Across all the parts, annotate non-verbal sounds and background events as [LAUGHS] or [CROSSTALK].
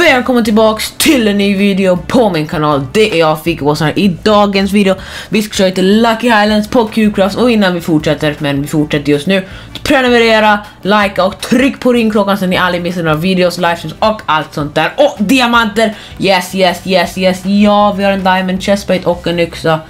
Välkommen tillbaks till en ny video på min kanal. Det är jag, Fikås här. I dagens video, vi ska köra lite Lucky Highlands på Q-Crafts och innan vi fortsätter, men vi fortsätter just nu, prenumerera, likea och tryck på ringklockan så ni aldrig missar några videos, livestreams och allt sånt där. Och diamanter! Yes, yes, yes, yes. Ja, vi har en diamond chestplate och en yxa.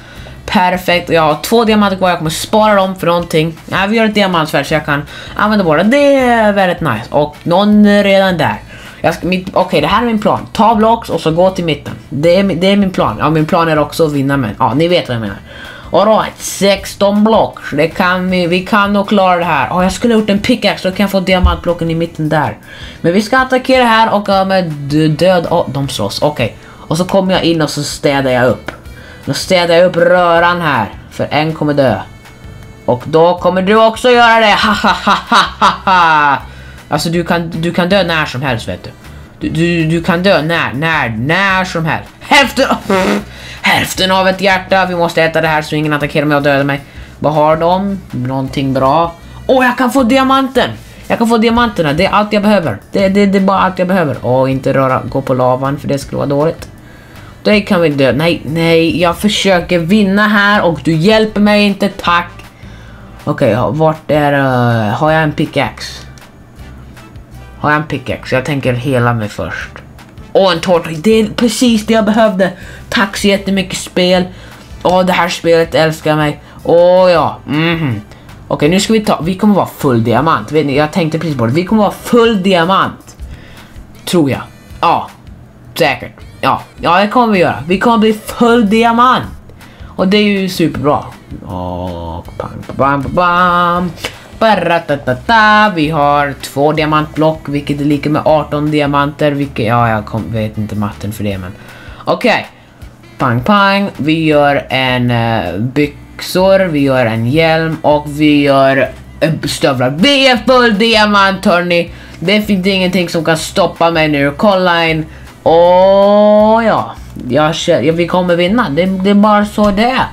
Perfekt, jag har två diamanter kvar, jag kommer spara dem för någonting. Nej, vi gör ett diamantsvärd så jag kan använda båda. Det är väldigt nice. Och någon är redan där. Okej, okay, okej, det här är min plan. Ta blocks och så gå till mitten. Det är, det är min plan. Ja, min plan är också att vinna men ja, ni vet vad jag menar. Alright, 16 block. Det kan vi, vi kan nog klara det här. Oh, jag skulle ha gjort en pickaxe, då kan jag få diamantblocken i mitten där. Men vi ska attackera här och uh, med död... Oh, de slåss, okej. Okay. Och så kommer jag in och så städar jag upp. Då städar jag upp röran här, för en kommer dö. Och då kommer du också göra det, ha ha ha ha ha! Alltså du kan, du kan dö när som helst vet du. Du, du, du kan dö när, när, när som helst. Hälften, hälften av ett hjärta. Vi måste äta det här så ingen attackerar mig och dödar mig. Vad har de? Någonting bra. Åh, oh, jag kan få diamanten! Jag kan få diamanterna, det är allt jag behöver. Det, det, det är bara allt jag behöver. Och inte röra, gå på lavan för det skulle vara dåligt. Det kan vi dö. Nej, nej, jag försöker vinna här och du hjälper mig inte, tack. Okej, okay, vart är... Uh, har jag en pickaxe? Har jag en pickaxe? Jag tänker hela mig först. Åh, en tårta. Det är precis det jag behövde. Tack så jättemycket spel. Åh, det här spelet älskar mig. Åh ja. Mm -hmm. Okej, okay, nu ska vi ta... Vi kommer vara full diamant. Vet ni, jag tänkte precis på det. Vi kommer vara full diamant. Tror jag. Ja, säkert. Ja, ja det kommer vi göra. Vi kommer bli full diamant. Och det är ju superbra. Och bam, bam, bam, vi har två diamantblock, vilket är lika med 18 diamanter. Vilket, ja, jag kom, vet inte matten för det, men okej. Okay. Pang, pang. Vi gör en uh, byxor, vi gör en hjälm och vi gör uh, stövlar. Vi är full diamant, hörni. Det finns ingenting som kan stoppa mig nu. Kolla in. Åh, ja. Jag, jag, vi kommer vinna. Det, det är bara så det är.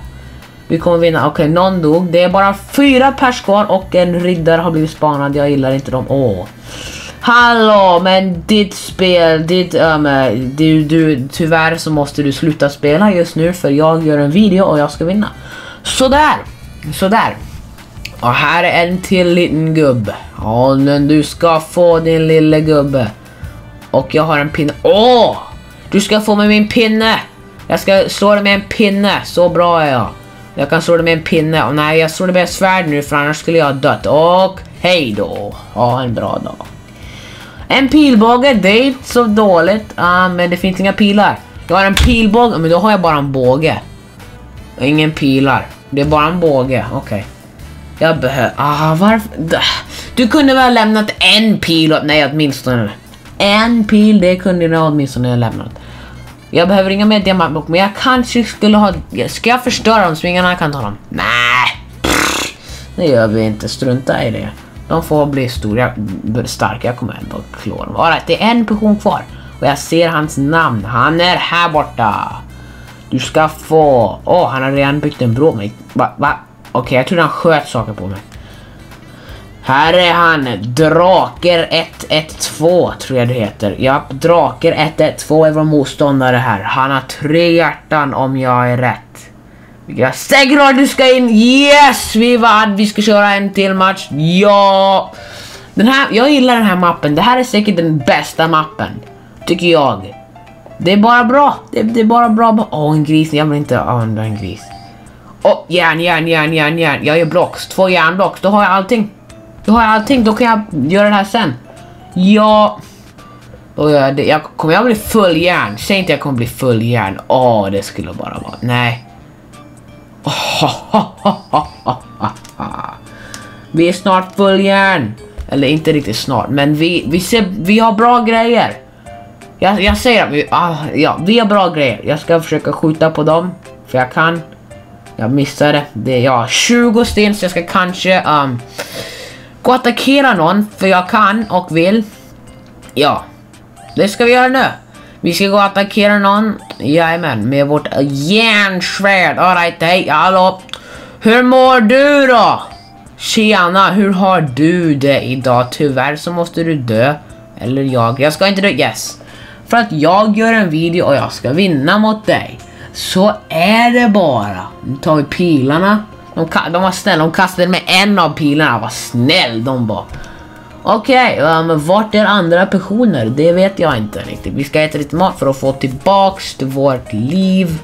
Vi kommer vinna. Okej, okay, någon dog. Det är bara fyra pers kvar och en riddare har blivit spanad. Jag gillar inte dem. Åh. Hallå, men ditt spel, ditt, um, du, du, tyvärr så måste du sluta spela just nu för jag gör en video och jag ska vinna. Sådär, sådär. Och här är en till liten gubbe. Ja, men du ska få din lilla gubbe. Och jag har en pinne. Åh! Du ska få med min pinne. Jag ska slå dig med en pinne. Så bra är jag. Jag kan slå det med en pinne. Och nej, jag slår det med ett svärd nu för annars skulle jag ha dött. Och hej då. Ha en bra dag. En pilbåge, det är inte så dåligt. Uh, men det finns inga pilar. Jag har en pilbåge, men då har jag bara en båge. Ingen pilar. Det är bara en båge, okej. Okay. Jag behöver... Ah, varför... Du kunde väl ha lämnat en pil åt mig åtminstone. En pil, det kunde du åtminstone ha lämnat. Jag behöver inga mer diamantblock, men jag kanske skulle ha... Ska jag förstöra dem så ingen annan kan ta dem? Nej! Det gör vi inte, strunta i det. De får bli stora, starka, jag kommer ändå klå dem. Alright, det är en person kvar. Och jag ser hans namn, han är här borta. Du ska få... Åh, oh, han har redan byggt en bro med Va? Va? Okej, okay, jag tror han sköt saker på mig. Här är han, Draker 112 tror jag det heter. Ja, Draker 112 är vår motståndare här. Han har tre hjärtan om jag är rätt. Jag säger du ska in. Yes, vi vann. Vi ska köra en till match. Ja. Den här, jag gillar den här mappen. Det här är säkert den bästa mappen. Tycker jag. Det är bara bra. Det, det är bara bra. Åh, oh, en gris. Jag vill inte använda en gris. Åh, oh, järn, järn, järn, järn, järn. Jag gör blocks. Två järnblocks. Då har jag allting. Då har jag allting, då kan jag göra det här sen. Ja... Då gör jag det. Jag, kommer jag bli full järn? Säg inte jag kommer bli full järn. Åh, oh, det skulle bara vara... Nej. [LAUGHS] Vi är snart full järn. Eller inte riktigt snart, men vi, vi, ser, vi har bra grejer. Jag, jag säger att vi, ah, ja, vi har bra grejer. Jag ska försöka skjuta på dem, för jag kan. Jag missade. Det är jag 20 sten, så jag ska kanske... Um, och attackera någon, för jag kan och vill. Ja, det ska vi göra nu. Vi ska gå och attackera någon. Jajamän, med vårt järnsvärd. Alright, hej, hallå. Hur mår du då? Tjena, hur har du det idag? Tyvärr så måste du dö. Eller jag. Jag ska inte dö. Yes. för att jag gör en video och jag ska vinna mot dig. Så är det bara. Nu tar vi pilarna. De, de var snälla, de kastade med en av pilarna. Vad snäll de var. Okej, okay, um, vart är andra personer? Det vet jag inte riktigt. Vi ska äta lite mat för att få tillbaks till vårt liv.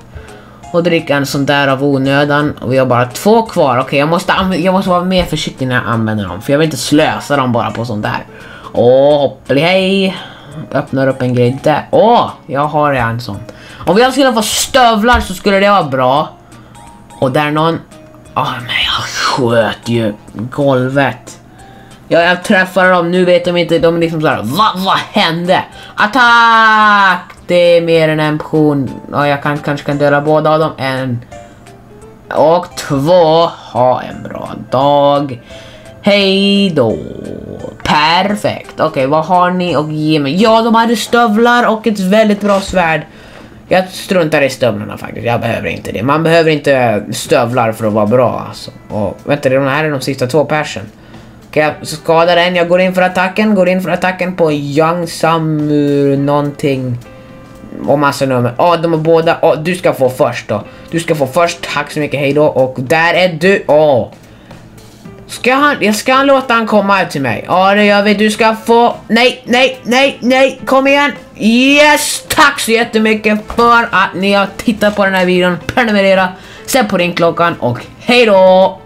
Och dricka en sån där av onödan. Och vi har bara två kvar. Okej, okay, jag, måste jag måste vara mer försiktig när jag använder dem. För jag vill inte slösa dem bara på sånt där. Åh, hoppli hej. Öppnar upp en grej där. Åh, jag har en sån. Om jag skulle få stövlar så skulle det vara bra. Och där någon... Ah men jag sköt ju golvet. Ja, jag träffade dem, nu vet de inte, de är liksom såhär, vad, vad hände? Attack! Det är mer än en portion. och jag kan, kanske kan döda båda av dem. En och två, ha en bra dag. Hej då. Perfekt. Okej, okay, vad har ni att ge mig? Ja, de hade stövlar och ett väldigt bra svärd. Jag struntar i stövlarna faktiskt. Jag behöver inte det. Man behöver inte stövlar för att vara bra alltså. Och vänta, de här är de sista två persen. Kan jag skada den? Jag går in för attacken. Går in för attacken på Young Samur någonting. Och massa nummer. Ja, oh, de är båda. Oh, du ska få först då. Du ska få först. Tack så mycket. Hej då. Och där är du. Åh. Oh. Ska han, jag ska låta han komma ut till mig. Ja, det gör vi. Du ska få... Nej, nej, nej, nej. Kom igen. Yes! Tack så jättemycket för att ni har tittat på den här videon. Prenumerera. Sätt på ringklockan och hej då!